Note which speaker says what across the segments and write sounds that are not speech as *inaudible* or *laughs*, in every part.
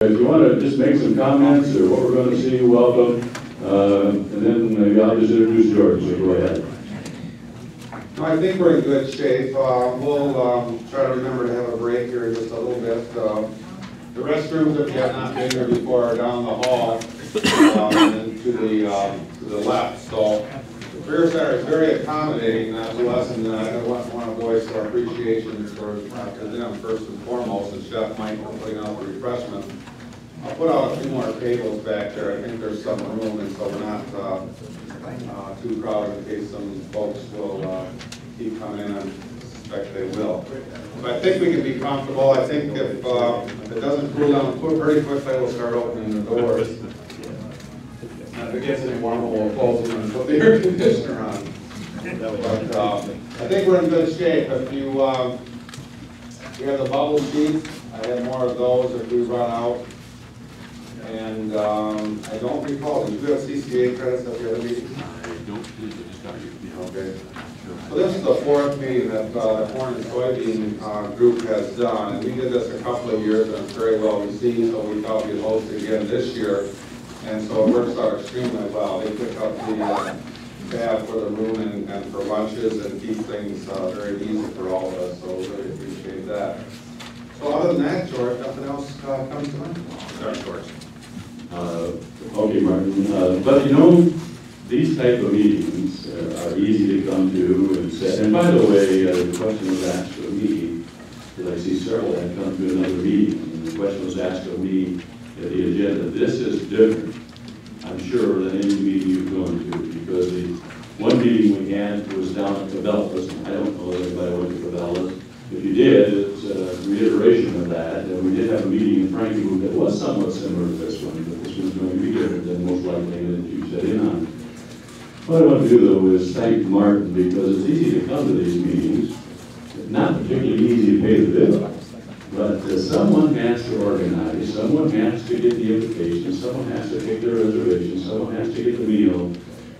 Speaker 1: If you want to just make some comments or what we're going to see, welcome. Uh, And then maybe I'll just introduce George, so go ahead.
Speaker 2: I think we're in good shape. Uh, We'll um, try to remember to have a break here in just a little bit. Uh, The restrooms, if you have not been here before, are down the hall um, and to the, um, to the left. So the Career Center is very accommodating uh, to us, and uh, I want to voice our appreciation for uh, to them first and foremost, and Chef Mike for putting out the refreshments. I'll put out a few more tables back there. I think there's some room, and so we're not uh, uh, too crowded in case some folks will uh, keep coming in, I suspect they will. But I think we can be comfortable, I think if uh, if it doesn't cool down pretty quickly, we'll start opening the doors. If it gets any warmer, we'll close them and put the air conditioner on. But uh, I think we're in good shape, if you, um, we have the bubble sheets, I have more of those if we run out. And um, I don't recall, did you have CCA credits at the other meeting?
Speaker 1: I don't believe it started.
Speaker 2: Okay. So this is the fourth meeting that uh, the corn and soybean uh, group has done, and we did this a couple of years, and it's very well received, so we thought we'd host it again this year. And so it works out extremely well. They pick up the uh, tab for the room and and for lunches and keep things uh, very easy for all of us, so we really appreciate that. So other than that, George, nothing else uh, comes to mind? Sorry, George.
Speaker 1: Uh, Okay, Martin, uh, but you know, these type of meetings uh, are easy to come to and set, and by the way, uh, the question was asked of me, because I see several that come to another meeting, and the question was asked of me, at the agenda, this is different, I'm sure, than any meeting you've gone to, because the one meeting we had was down at Cabela's, I don't know if anybody went to Cabela's, if you did, it's a reiteration of that, and we did have a meeting in Frankenmuth that was somewhat similar to this one, this going to be different than most likely that you set in on. What I want to do though is thank Martin, because it's easy to come to these meetings, not particularly easy to pay the bill, but uh, someone has to organize, someone has to get the invitation, someone has to take their reservation, someone has to get the meal,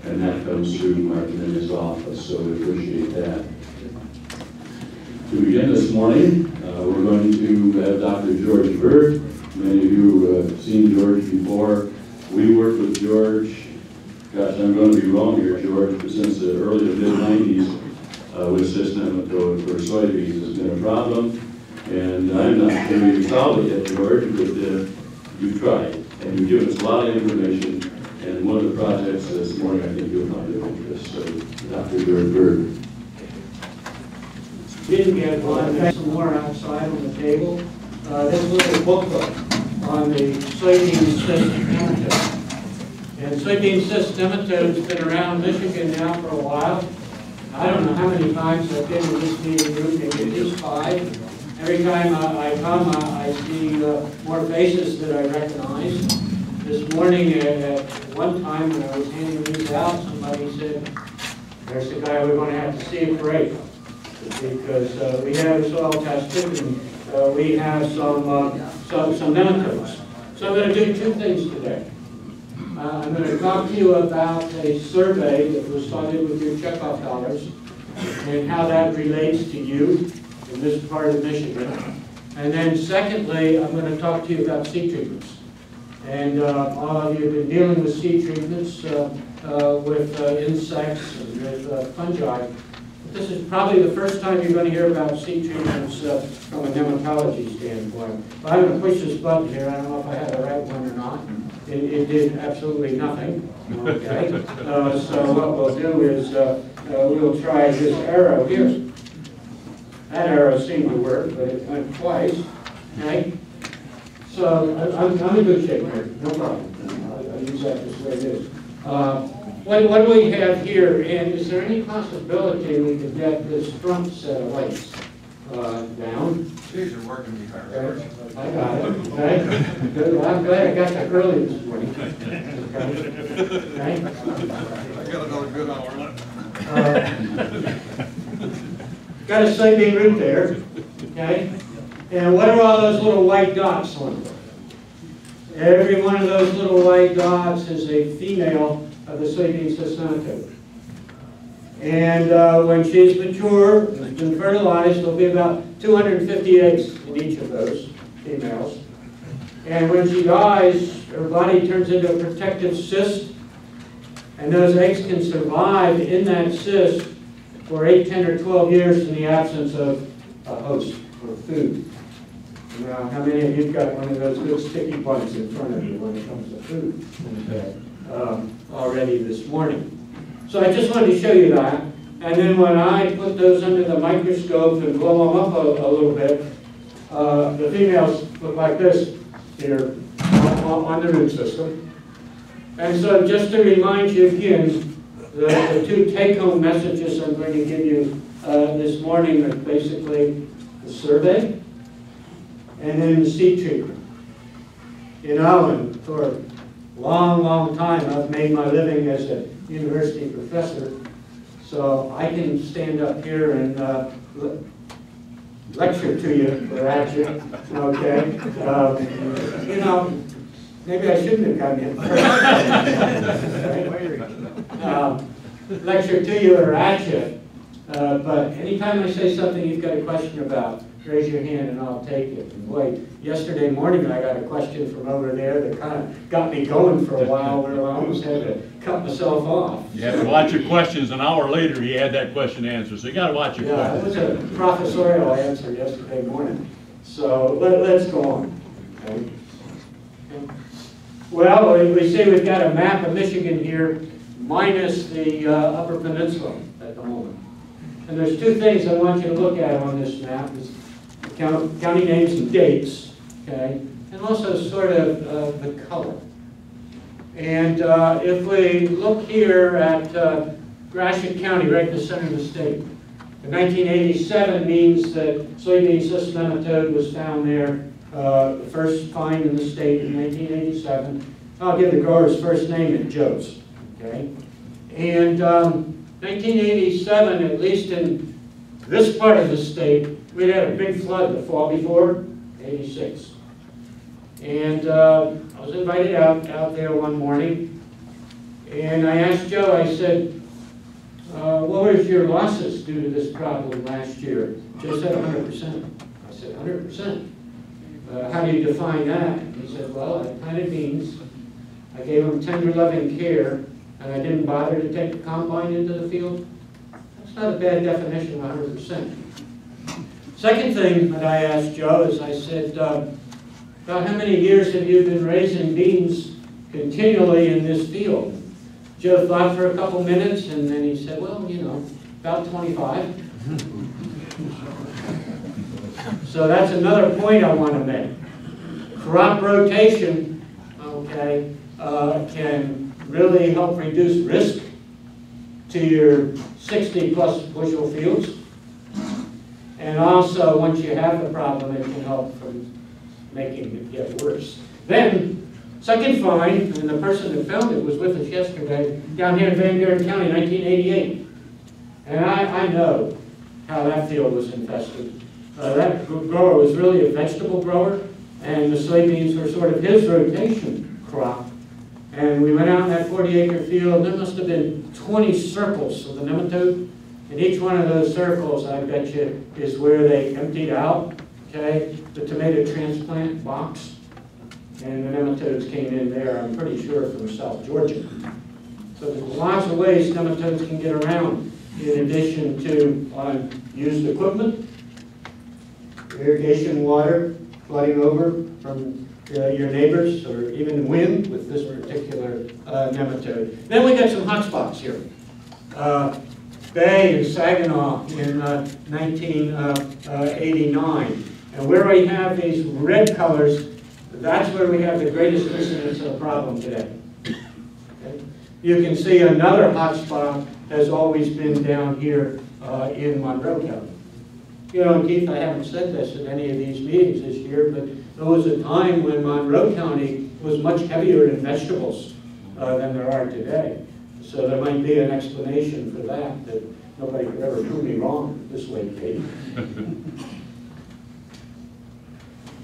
Speaker 1: and that comes through Martin in his office, so we appreciate that. To begin this morning, uh, we're going to have Dr. George Bird. Many of you have seen George before. We worked with George, gosh, I'm going to be wrong here, George, but since the early to mid-nineties uh, with systemic for soybeans has been a problem. And I'm not sure you've solved it yet, George, but uh, you've tried. And you've given us a lot of information. And one of the projects this morning, I think you'll find of interest. So, Dr. George Bird.
Speaker 3: didn't get one, there's some more outside on the table. Uh, This little booklet on the soybean cyst nematode. And soybean cyst nematode's been around Michigan now for a while. I don't know how many times I've been in this meeting room, maybe at least five. Every time I I come, I I see uh, more faces that I recognize. This morning, at at one time when I was handing these out, somebody said, there's the guy we're going to have to see at break because uh, we have soil tested and uh, we have some, uh, some, some nematodes. So I'm going to do two things today. Uh, I'm going to talk to you about a survey that was funded with your checkoff dollars and how that relates to you in this part of Michigan. And then secondly, I'm going to talk to you about seed treatments. And uh, all of you have been dealing with seed treatments uh, uh, with uh, insects and with uh, fungi. This is probably the first time you're going to hear about seed treatments uh, from a nematology standpoint. But I'm going to push this button here, I don't know if I have the right one or not. It, it did absolutely nothing, okay? Uh, So what we'll do is, uh, uh, we'll try this arrow here. That arrow seemed to work, but it went twice, okay? So I'm, I'm in good shape here, no problem. I'll use that just the way it is. What, what do we have here, and is there any possibility we could get this front set of lights uh, down?
Speaker 4: These are working me hard.
Speaker 3: Okay, I got it, okay? Good, well, I'm glad I got that early this morning. Okay? Okay?
Speaker 4: I got another good hour left.
Speaker 3: Uh, Got a soybean root there, okay? And what are all those little white dots on? Every one of those little white dots is a female of the cyst nematode. And uh, when she's mature, and fertilized, there'll be about 250 eggs in each of those females. And when she dies, her body turns into a protective cyst, and those eggs can survive in that cyst for 8, 10, or 12 years in the absence of a host or food. Now, how many of you've got one of those good sticky points in front of you when it comes to food um, already this morning? So I just wanted to show you that. And then when I put those under the microscope and blow them up a, a little bit, uh, the females look like this here on, on the root system. And so just to remind you again, the, the two take-home messages I'm going to give you uh, this morning are basically the survey and then the seed treatment. In and for long, long time, I've made my living as a university professor, so I can stand up here and uh, le- lecture to you or okay? Um, You know, maybe I shouldn't have come in. *laughs* Um, Lecture to you or uh, but anytime I say something you've got a question about, raise your hand and I'll take it. And boy, yesterday morning I got a question from over there that kind of got me going for a while, where I almost had to cut myself off.
Speaker 5: You have to watch your questions, an hour later, he had that question answered, so you gotta watch your
Speaker 3: Yeah, it was a professorial answer yesterday morning, so let, let's go on. okay? Well, we- see we've got a map of Michigan here, minus the uh, Upper Peninsula at the moment. And there's two things I want you to look at on this map, count- county names and dates, okay? And also sort of uh, the color. And uh, if we look here at uh, Gratiot County, right in the center of the state, the 1987 means that soybean cyst nematode was found there, uh, the first find in the state in 1987. I'll give the grower's first name at Joe's, okay? And um, 1987, at least in this part of the state, we had a big flood the fall before, 86. And uh, I was invited out, out there one morning, and I asked Joe, I said, uh, what was your losses due to this problem last year? Joe said hundred percent. I said, hundred percent? Uh, how do you define that? He said, well, I planted beans, I gave them tender loving care, and I didn't bother to take the combine into the field. That's not a bad definition of hundred percent. Second thing that I asked Joe is I said, uh, about how many years have you been raising beans continually in this field? Joe thought for a couple minutes, and then he said, well, you know, about 25. *laughs* So that's another point I want to make. Crop rotation, okay, uh, can really help reduce risk to your 60-plus bushel fields. And also, once you have the problem, it can help from making it get worse. Then, second find, and the person who found it was with us yesterday, down here in Van Buren County, 1988. And I, I know how that field was infested. Uh, that grower was really a vegetable grower, and the soybeans were sort of his rotation crop. And we went out in that 40 acre field, there must have been 20 circles of the nematode. And each one of those circles, I bet you, is where they emptied out, okay, the tomato transplant box. And the nematodes came in there, I'm pretty sure from South Georgia. So there's lots of ways nematodes can get around, in addition to uh, used equipment, irrigation water flooding over from uh, your neighbors, or even wind with this particular uh, nematode. Then we got some hot spots here. Uh, Bay and Saginaw in uh, 1989. And where we have these red colors, that's where we have the greatest incidence of problem today. You can see another hot spot has always been down here uh, in Monroe County. You know, Keith, I haven't said this at any of these meetings this year, but there was a time when Monroe County was much heavier in vegetables uh, than there are today. So there might be an explanation for that, that nobody could ever prove me wrong this way, Kate.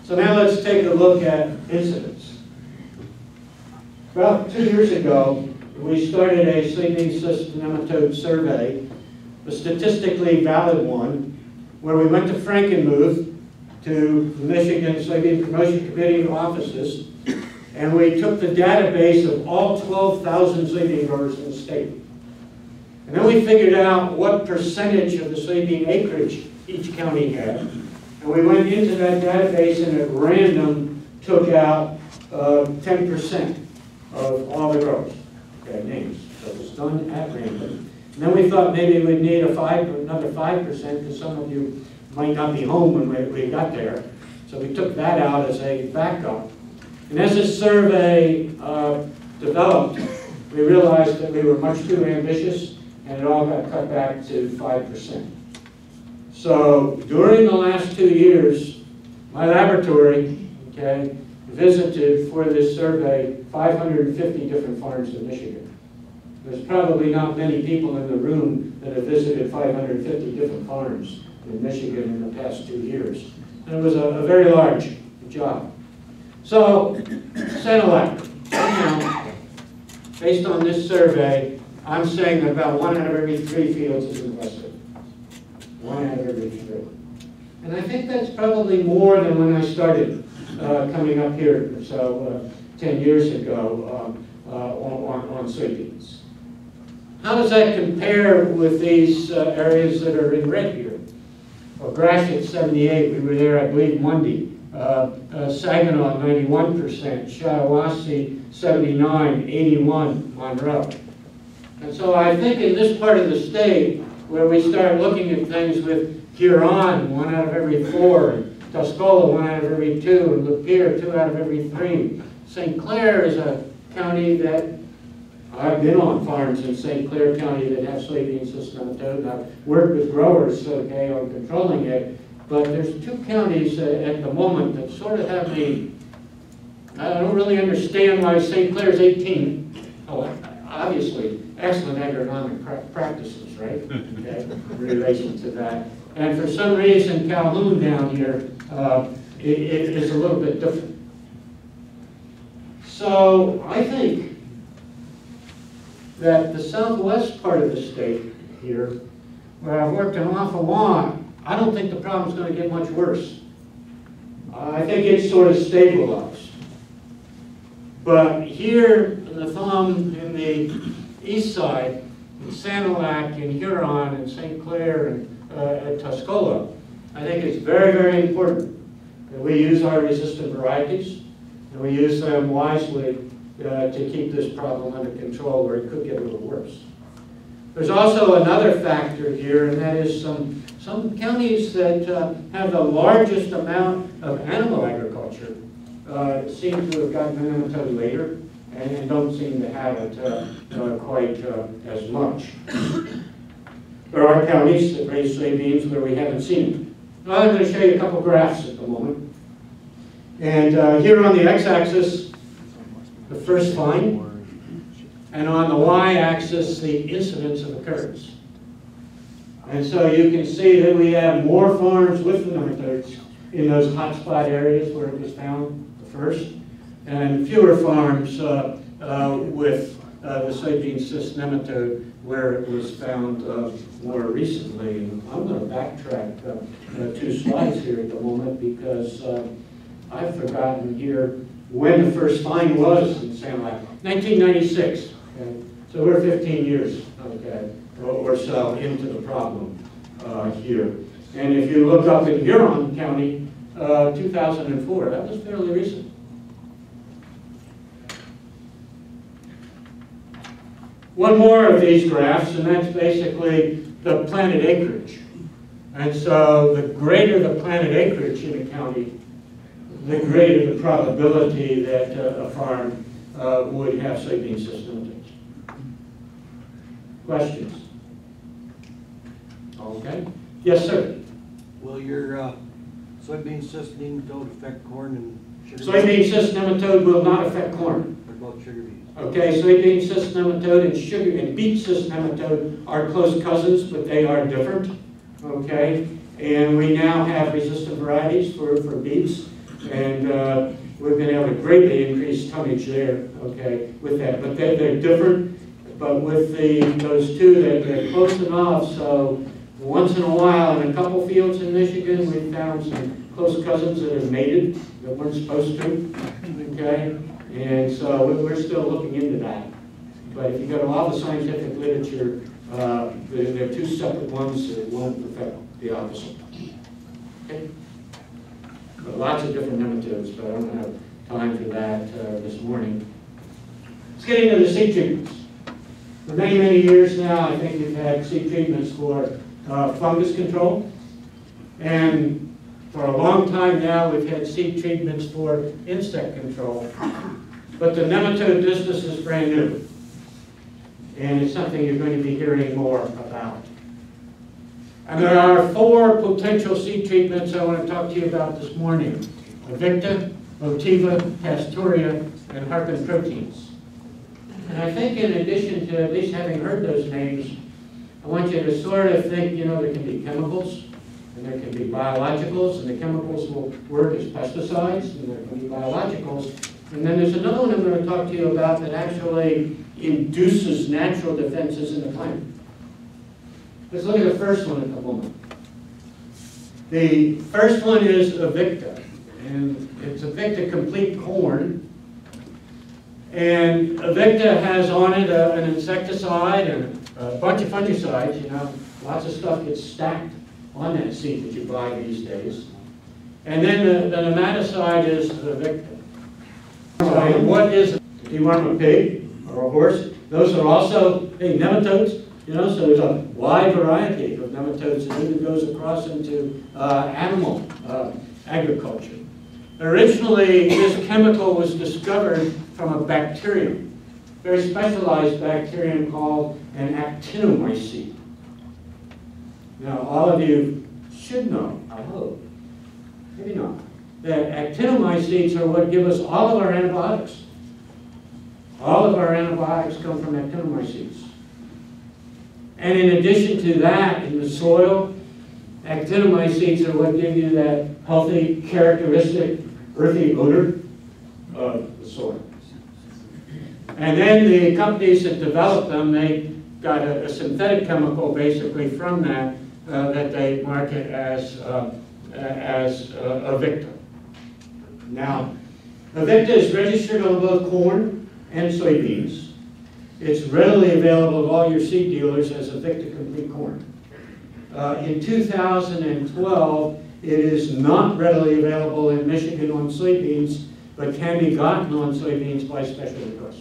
Speaker 3: So now let's take a look at incidents. About two years ago, we started a soybean cyst nematode survey, a statistically valid one, where we went to Frankenmuth to the Michigan Soybean Promotion Committee offices, and we took the database of all 12,000 soybean growers in the state. And then we figured out what percentage of the soybean acreage each county had. And we went into that database and at random took out uh, 10% of all the growers, okay, names. So it was done at random. And then we thought maybe we'd need a five, another 5% because some of you might not be home when we, we got there. So we took that out as a backup. And as this survey uh, developed, we realized that we were much too ambitious and it all got cut back to 5%. So during the last two years, my laboratory, okay, visited for this survey 550 different farms in Michigan. There's probably not many people in the room that have visited 550 different farms in Michigan in the past two years. And it was a, a very large job. So, right now, based on this survey, I'm saying that about one out of every three fields is invested. One out of every three. And I think that's probably more than when I started uh, coming up here, so uh, 10 years ago, um, uh, on, on, on soybeans. How does that compare with these uh, areas that are in red here? Well, Gratiot 78, we were there, I believe, Monday. Uh, uh, Saginaw 91%, Shiawassee 79, 81 Monroe. And so I think in this part of the state, where we start looking at things with Huron, one out of every four, and Tuscola, one out of every two, and Lapeer, two out of every three. St. Clair is a county that, I've been on farms in St. Clair County that have soybean cyst nematode, and I've worked with growers, okay, on controlling it, but there's two counties uh, at the moment that sort of have the, I don't really understand why St. Clair's 18. Oh, obviously, excellent agronomic pra- practices, right? *laughs* Okay, in relation to that. And for some reason, Calhoun down here, uh, i- it is a little bit different. So I think that the southwest part of the state here, where I've worked an awful lot, I don't think the problem's gonna get much worse. I think it's sort of stabilized. But here in the thumb in the east side, in Sanilac and Huron and St. Clair and uh, at Tuscola, I think it's very, very important that we use our resistant varieties and we use them wisely uh, to keep this problem under control where it could get a little worse. There's also another factor here, and that is some, some counties that uh, have the largest amount of animal agriculture uh, seem to have gotten nematode later and and don't seem to have it uh, uh, quite uh, as much. There are counties that raise soybeans where we haven't seen it. Now, I'm going to show you a couple graphs at the moment. And uh, here on the x-axis, the first line, and on the y-axis, the incidence of occurrence. And so you can see that we have more farms with the nematodes in those hotspot areas where it was found the first, and fewer farms uh, uh, with uh, the soybean cyst nematode where it was found uh, more recently. And I'm going to backtrack uh, uh, two slides here at the moment because I've forgotten here when the first find was in San Sanilac. 1996. Okay? So we're 15 years, okay, or, or so into the problem uh, here. And if you look up in Huron County, uh, 2004, that was fairly recent. One more of these graphs, and that's basically the planted acreage. And so the greater the planted acreage in a county, the greater the probability that uh, a farm uh, would have soybean nematodes. Questions? Okay. Yes, sir.
Speaker 6: Will your uh, soybean cyst nematode affect corn and sugar?
Speaker 3: Soybean cyst nematode will not affect corn.
Speaker 6: What about sugar beets?
Speaker 3: Okay, soybean cyst nematode and sugar, and beet cyst nematode are close cousins, but they are different, okay? And we now have resistant varieties for, for beets, and uh, we've been able to greatly increase tonnage there, okay, with that. But they're, they're different, but with the, those two, they're, they're close enough, so Once in a while, in a couple fields in Michigan, we found some close cousins that have mated that weren't supposed to, okay? And so we- we're still looking into that. But if you go to all the scientific literature, uh, they're, they're two separate ones that won't affect the opposite. Okay? But Lots of different nematodes, but I don't have time for that uh, this morning. Let's get into the seed treatments. For many, many years now, I think we've had seed treatments for uh, fungus control. And for a long time now, we've had seed treatments for insect control. But the nematode business is brand new. And it's something you're going to be hearing more about. And there are four potential seed treatments I want to talk to you about this morning. Avicta, Votivo, Pasteuria, and Harpin proteins. And I think in addition to at least having heard those names, I want you to sort of think, you know, there can be chemicals, and there can be biologicals, and the chemicals will work as pesticides, and there can be biologicals. And then there's another one I'm going to talk to you about that actually induces natural defenses in the plant. Let's look at the first one at the moment. The first one is Avicta, and it's Avicta Complete Corn. And Avicta has on it a- an insecticide and a bunch of fungicides, you know, lots of stuff gets stacked on that seed that you buy these days. And then the the nematicide is Avicta. So what is, it? do you want a pig or a horse? Those are also, hey, nematodes, you know, so there's a wide variety of nematodes that even goes across into uh, animal uh, agriculture. Originally, this chemical was discovered from a bacterium, very specialized bacterium called an actinomycete. Now, all of you should know, I hope, maybe not, that actinomycetes are what give us all of our antibiotics. All of our antibiotics come from actinomycetes. And in addition to that, in the soil, actinomycetes are what give you that healthy, characteristic earthy odor of the soil. And then the companies that developed them, they got a, a synthetic chemical basically from that, uh, that they market as, uh, as uh, Avicta. Now, Avicta is registered on both corn and soybeans. It's readily available to all your seed dealers as Avicta Complete Corn. Uh, in 2012, it is not readily available in Michigan on soybeans, but can be gotten on soybeans by special request.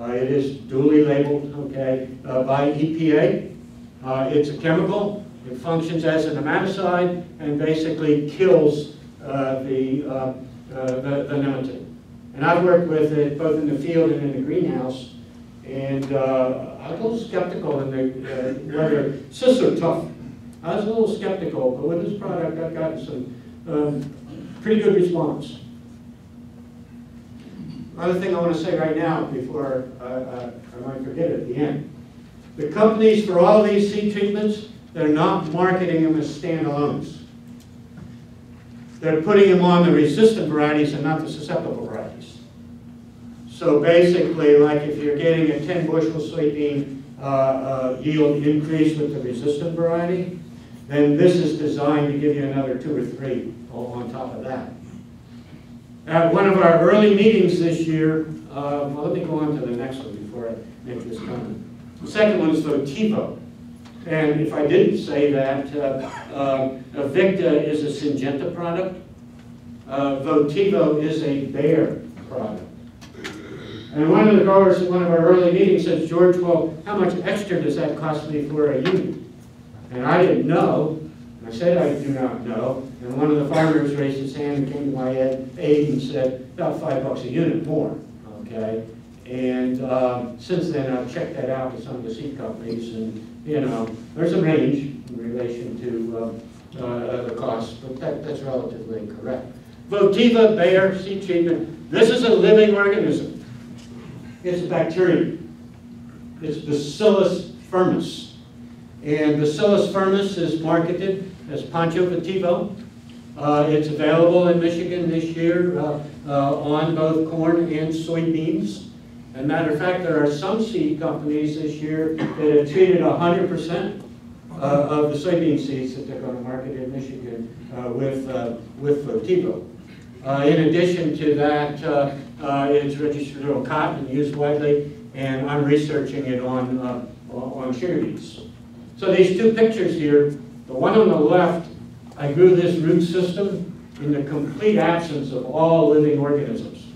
Speaker 3: Uh, it is duly labeled, okay, uh, by EPA. Uh, it's a chemical. It functions as a nematicide and basically kills the, the, the nematode. And I've worked with it both in the field and in the greenhouse. And uh, I was a little skeptical in the, uh, whether, are tough. I was a little skeptical, but with this product, I've gotten some um, pretty good response. Another thing I want to say right now before uh, uh, I might forget it at the end. The companies for all these seed treatments, they're not marketing them as standalones. They're putting them on the resistant varieties and not the susceptible varieties. So basically, like if you're getting a 10 bushel soybean uh, uh, yield increase with the resistant variety, then this is designed to give you another two or three on top of that. At one of our early meetings this year, uh, well, let me go on to the next one before I make this comment. The second one is Votivo. And if I didn't say that, uh, uh, Avicta is a Syngenta product. Uh, Votivo is a Bayer product. And one of the growers at one of our early meetings says, George, well, how much extra does that cost me for a unit? And I didn't know. I said I do not know. And one of the farmers raised his hand and came to my ed- aid and said, about five bucks a unit more, okay? And um, since then, I've checked that out with some of the seed companies, and, you know, there's a range in relation to uh, uh, the cost, but that, that's relatively correct. Votivo Bayer seed treatment, this is a living organism. It's a bacterium. It's Bacillus firmus. And Bacillus firmus is marketed as Poncho Votivo. Uh, it's available in Michigan this year uh, uh, on both corn and soybeans. As a matter of fact, there are some seed companies this year that have treated 100% uh, of the soybean seeds that they're gonna market in Michigan uh, with, uh, with Votivo. Uh, In addition to that, it's registered on cotton used widely, and I'm researching it on, on sugar beets. So these two pictures here, the one on the left, I grew this root system in the complete absence of all living organisms.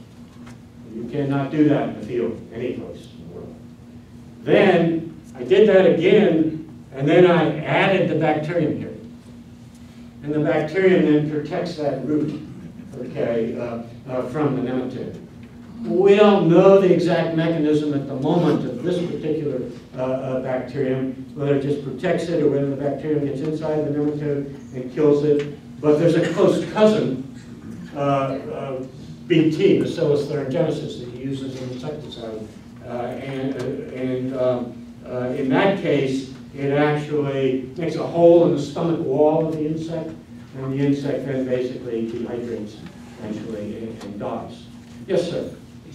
Speaker 3: You cannot do that in the field, anyplace in the world. Then, I did that again, and then I added the bacterium here. And the bacterium then protects that root, okay, uh, uh, from the nematode. We don't know the exact mechanism at the moment of this particular uh, uh, bacterium, whether it just protects it or whether the bacterium gets inside the nematode and kills it. But there's a close cousin, uh, uh, BT, Bacillus thuringiensis, that he uses an insecticide. Uh, And, uh, and um, uh, in that case, it actually makes a hole in the stomach wall of the insect, and the insect then basically dehydrates eventually and and dies. Yes, sir?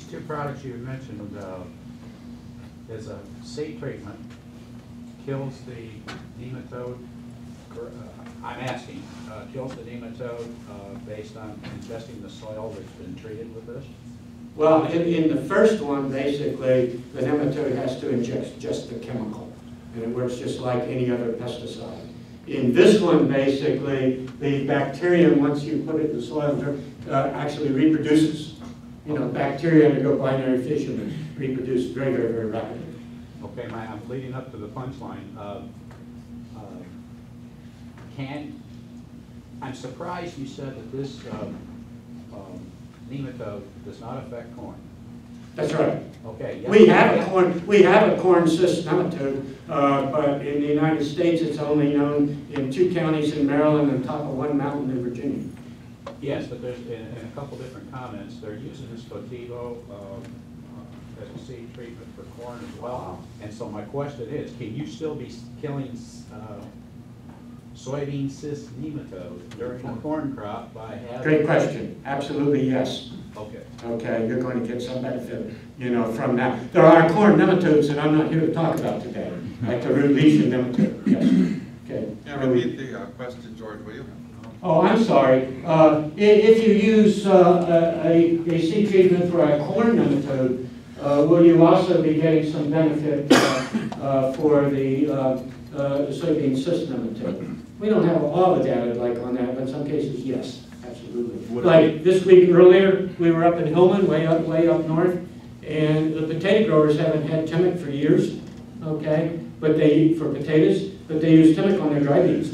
Speaker 7: Two products you mentioned, uh, there's a seed treatment, kills the nematode, uh, I'm asking, uh, kills the nematode uh, based on ingesting the soil that's been treated with this?
Speaker 3: Well, in, in the first one, basically, the nematode has to inject just the chemical, and it works just like any other pesticide. In this one, basically, the bacterium, once you put it in the soil, uh, actually reproduces. You know, bacteria undergo binary fission and reproduce very, very, very rapidly.
Speaker 7: Okay, my, I'm leading up to the punchline. Uh, uh, Can, I'm surprised you said that this um, um, nematode does not affect corn.
Speaker 3: That's right.
Speaker 7: Okay. yeah.
Speaker 3: We have a corn, we have a corn cyst nematode, uh, but in the United States, it's only known in two counties in Maryland and top of one mountain in Virginia.
Speaker 7: Yes, but there's, in, in a couple different comments, they're using this Votivo, um, uh, as a seed treatment for corn as well. And so my question is, can you still be killing, uh, soybean cyst nematode during the corn crop by having?
Speaker 3: Great question. Absolutely, yes.
Speaker 7: Okay.
Speaker 3: Okay, you're going to get some benefit, you know, from that. There are corn nematodes that I'm not here to talk about today, like the root lesion nematode, yes. Okay.
Speaker 4: Yeah, repeat the uh, question, George, will you?
Speaker 3: Oh, I'm sorry. Uh, If you use uh, a a seed treatment for a corn nematode, uh, will you also be getting some benefit uh, uh, for the uh, uh, soybean cyst nematode? We don't have all the data like on that, but in some cases, yes, absolutely.
Speaker 5: It
Speaker 3: Like this week earlier, we were up in Hillman, way up, way up north, and the potato growers haven't had Temik for years, okay? But they, for potatoes, but they use Temik on their dry beans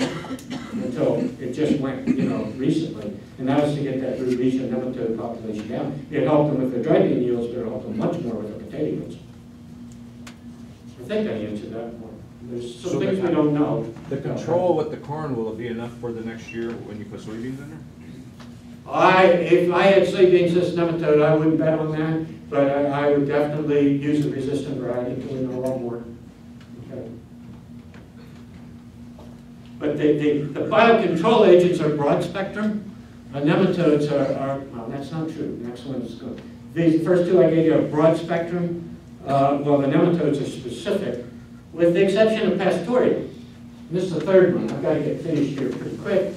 Speaker 3: until it just went, you know, recently. And that was to get that root lesion nematode population down. It helped them with the dry bean yields, but it helped them much more with the potato yields. I think I answered that one. There's
Speaker 8: So
Speaker 3: some
Speaker 8: the-
Speaker 3: things we don't know.
Speaker 8: The control with the corn, will it be enough for the next year when you put soybeans in there?
Speaker 3: I, if I had soybean cyst nematode, I wouldn't bet on that, but I, I would definitely use a resistant variety until we know a lot more. Okay. But the, the, the biocontrol agents are broad spectrum, uh, nematodes are, are, well, that's not true, next one is good. These first two I gave you are broad spectrum, uh, well, the nematodes are specific, with the exception of Pasteuria. This is the third one, I've got to get finished here pretty quick.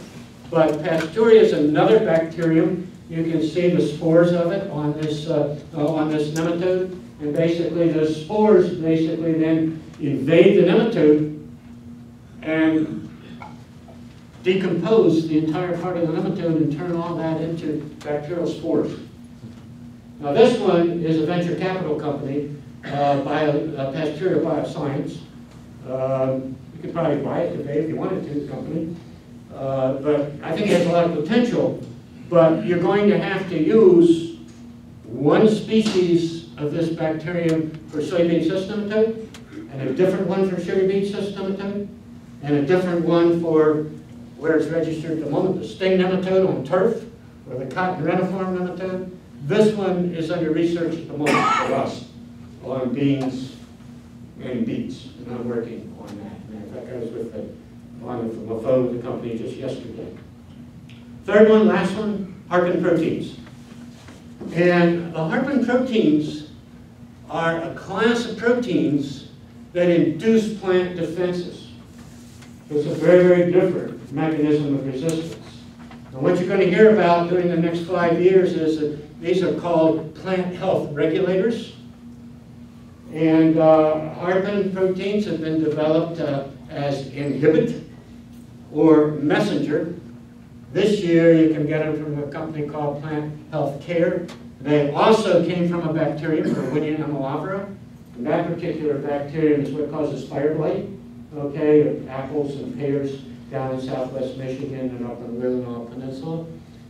Speaker 3: But Pasteuria is another bacterium. You can see the spores of it on this, uh, uh, on this nematode. And basically, those spores basically then invade the nematode and decompose the entire part of the nematode and turn all that into bacterial spores. Now, this one is a venture capital company, uh, Bio, uh, Pasteuria Bioscience. Um, You could probably buy it today if you wanted to, the company. Uh, But I think it has a lot of potential, but you're going to have to use one species of this bacterium for soybean cyst nematode, and a different one for sugar beet cyst nematode, and a different one for where it's registered at the moment, the sting nematode on turf, or the cotton reniform nematode. This one is under research at the moment for us on beans and beets, and I'm working on that. Of fact, I was with the, on the, from with the company just yesterday. Third one, last one, harpin proteins. And the harpin proteins are a class of proteins that induce plant defenses. It's a very, very different mechanism of resistance. And what you're going to hear about during the next five years is that these are called plant health regulators. And uh, proteins have been developed uh, as N-Hibit or messenger. This year, you can get them from a company called Plant Health Care. They also came from a bacterium, Erwinia amylovora. And that particular bacterium is what causes fire blight, okay, of apples and pears down in southwest Michigan and up the Willamette Peninsula.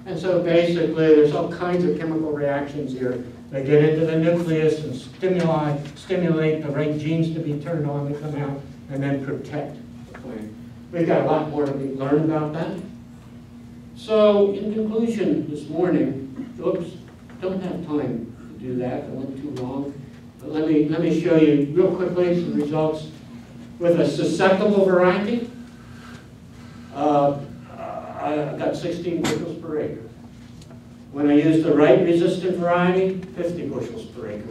Speaker 3: And so basically, there's all kinds of chemical reactions here that get into the nucleus and stimuli, stimulate the right genes to be turned on to come out and then protect the plant. We've got a lot more to be learned about that. So in conclusion this morning, oops, don't have time to do that, I went too long. But let me, let me show you real quickly some results with a susceptible variety. Uh, I got 16 bushels per acre. When I use the right resistant variety, 50 bushels per acre.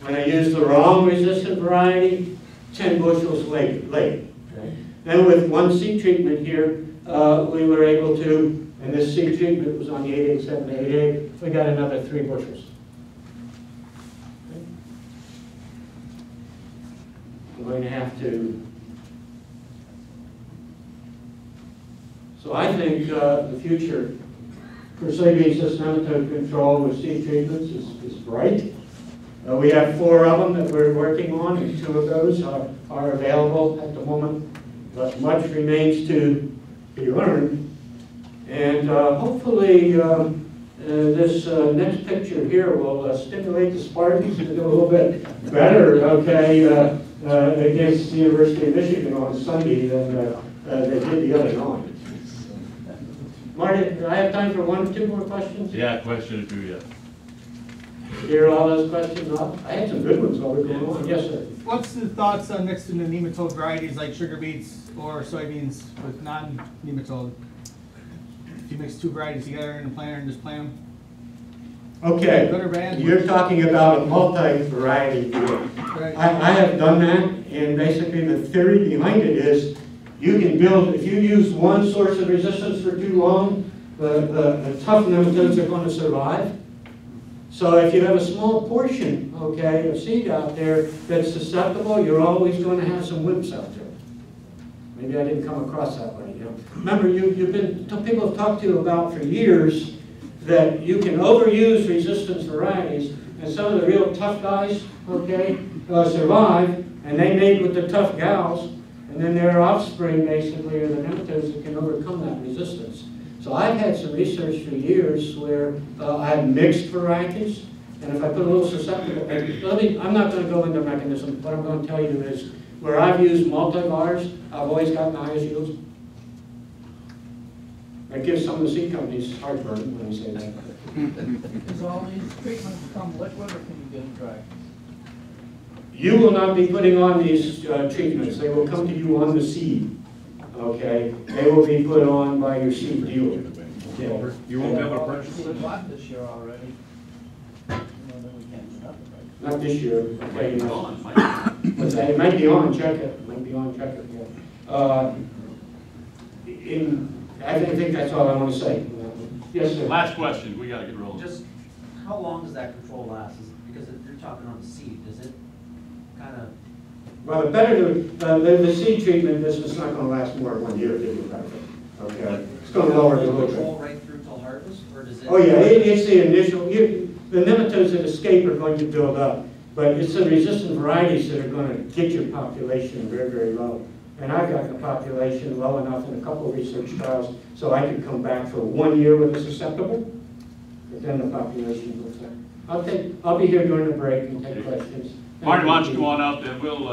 Speaker 3: When I use the wrong resistant variety, 10 bushels late. late. Okay? Then with one seed treatment here, uh, we were able to, and this seed treatment was on the 88788, we got another three bushels. I'm going to have to So I think uh, the future for soybean cyst nematode control with seed treatments is, is bright. Uh, we have four of them that we're working on, and two of those are, are available at the moment, but much remains to be learned. And uh, hopefully, um, uh, this uh, next picture here will uh, stimulate the Spartans to do a little bit better, okay, uh, uh, against the University of Michigan on Sunday than they did the other night. Marty, do I have time for one or two more questions?
Speaker 5: Yeah, question or two, yeah.
Speaker 3: Hear all those questions? off? I had some good ones while we were going on. Yes, sir.
Speaker 9: What's the thoughts on mixing the nematode varieties like sugar beets or soybeans with non-nematode? If you mix two varieties together in a planter and just plant them?
Speaker 3: Okay,
Speaker 9: Good or bad?
Speaker 3: you're talking about a multi-variety field.
Speaker 9: Right.
Speaker 3: I, I have done that, and basically the theory behind it is you can build, if you use one source of resistance for too long, the, the, the tough nematodes are gonna survive. So if you have a small portion, okay, of seed out there that's susceptible, you're always gonna have some wimps out there. Maybe I didn't come across that way, you know. Remember, you, you've been, people have talked to you about for years that you can overuse resistance varieties, and some of the real tough guys, okay, uh, survive, and they mate with the tough gals, and then their offspring basically are the nematodes that can overcome that resistance. So I've had some research for years where uh, I've mixed varieties, and if I put a little susceptible, let me, I'm not gonna go into mechanism, what I'm gonna tell you is, where I've used multivars, I've always gotten the highest yields. That gives some of the seed companies heartburn when I say that.
Speaker 10: Does all these treatments become liquid or can you get them dry?
Speaker 3: You will not be putting on these uh, treatments, they will come to you on the seed, okay? They will be put on by your seed dealer. Okay.
Speaker 8: You won't be able to purchase
Speaker 10: We
Speaker 8: this?
Speaker 10: bought this year already. You know, then we can't do nothing, right?
Speaker 3: Not this year, okay? you know. What's that? It might be on, check it, It might be on, check it, yeah. Uh, In, I think think that's all I want to say. Yes, sir?
Speaker 5: Last question, we gotta get rolling.
Speaker 11: Just, how long does that control last? Is, because if you're talking on the seed, does it kind of,
Speaker 3: Well, the better, the, uh, the the seed treatment, this is not gonna last more than one year, to be frank. Okay? It's gonna lower the load rate.
Speaker 11: control right through till harvest, or does it?
Speaker 3: Oh, yeah, it, it's the initial, you, the nematodes that escape are going to build up, but it's the resistant varieties that are gonna get your population very, very low. And I've got the population low enough in a couple of research trials, so I could come back for one year with a susceptible, but then the population goes up. I'll take, I'll be here during the break and take questions.
Speaker 5: Marty, why don't you go on out there, we'll, uh,